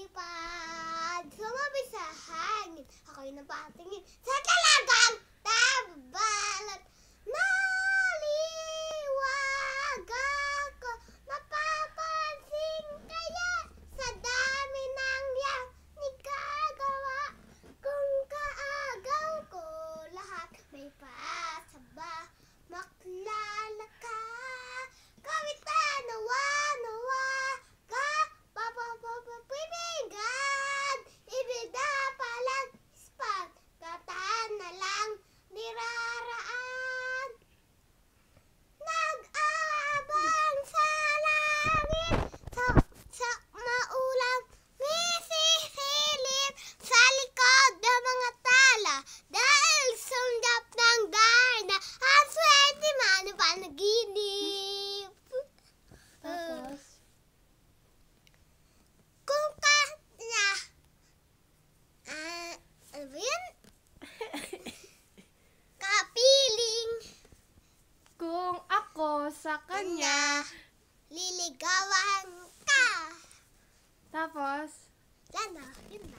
lumipad, sumabi sa hangin, ako'y napatingin sa talagang tabak. sa kanya, liligawan ka. Tapos? Yan na, yun na.